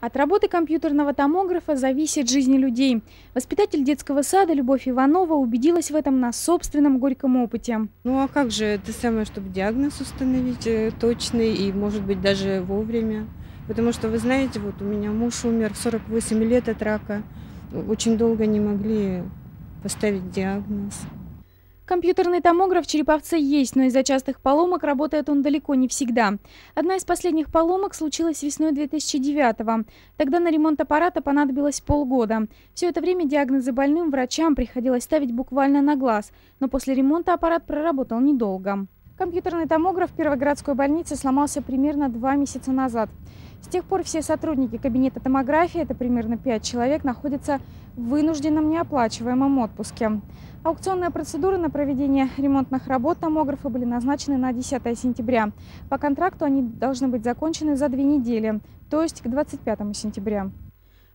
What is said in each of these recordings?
От работы компьютерного томографа зависит жизнь людей. Воспитатель детского сада Любовь Иванова убедилась в этом на собственном горьком опыте. Ну а как же это самое, чтобы диагноз установить э, точный и, может быть, даже вовремя? Потому что, вы знаете, вот у меня муж умер 48 лет от рака. Очень долго не могли поставить диагноз. Компьютерный томограф в Череповце есть, но из-за частых поломок работает он далеко не всегда. Одна из последних поломок случилась весной 2009-го. Тогда на ремонт аппарата понадобилось полгода. Все это время диагнозы больным врачам приходилось ставить буквально на глаз, но после ремонта аппарат проработал недолго. Компьютерный томограф Первоградской больницы сломался примерно два месяца назад. С тех пор все сотрудники кабинета томографии, это примерно 5 человек, находятся в вынужденном неоплачиваемом отпуске. Аукционные процедуры на проведение ремонтных работ томографа были назначены на 10 сентября. По контракту они должны быть закончены за две недели, то есть к 25 сентября.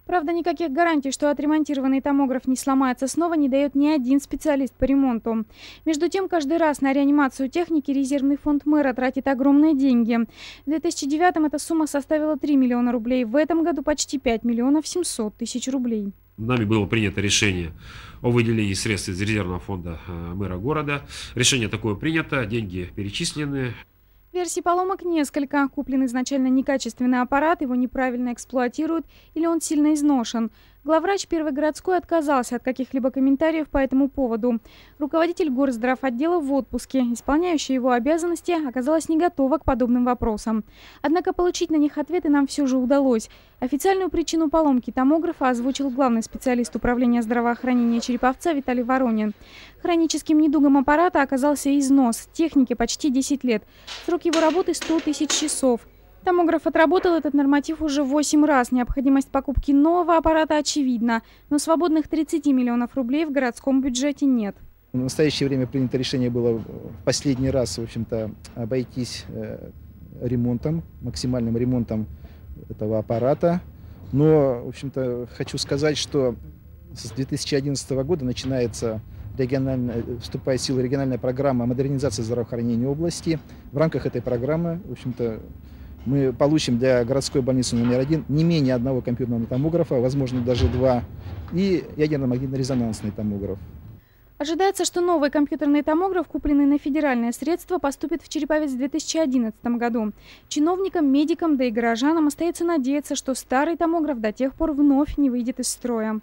Правда, никаких гарантий, что отремонтированный томограф не сломается снова, не дает ни один специалист по ремонту. Между тем, каждый раз на реанимацию техники резервный фонд мэра тратит огромные деньги. В 2009 эта сумма составила 3 миллиона рублей, в этом году почти 5 миллионов 700 тысяч рублей. Нами было принято решение о выделении средств из резервного фонда э, мэра города. Решение такое принято, деньги перечислены. Версий поломок несколько. Куплен изначально некачественный аппарат, его неправильно эксплуатируют или он сильно изношен. Главврач Первой городской отказался от каких-либо комментариев по этому поводу. Руководитель горздрав в отпуске, исполняющая его обязанности, оказалась не готова к подобным вопросам. Однако получить на них ответы нам все же удалось. Официальную причину поломки томографа озвучил главный специалист управления здравоохранения Череповца Виталий Воронин. Хроническим недугом аппарата оказался износ. Технике почти 10 лет. Срок его работы 100 тысяч часов. Томограф отработал этот норматив уже 8 раз. Необходимость покупки нового аппарата очевидна, но свободных 30 миллионов рублей в городском бюджете нет. В настоящее время принято решение было в последний раз, в общем-то, обойтись э, ремонтом, максимальным ремонтом этого аппарата. Но, в общем-то, хочу сказать, что с 2011 года начинается региональная, вступает в силу региональная программа модернизации здравоохранения области. В рамках этой программы, в общем-то, мы получим для городской больницы номер один не менее одного компьютерного томографа, возможно, даже два, и ядерно-магнитно-резонансный томограф. Ожидается, что новый компьютерный томограф, купленный на федеральные средства, поступит в Череповец в 2011 году. Чиновникам, медикам, да и горожанам остается надеяться, что старый томограф до тех пор вновь не выйдет из строя.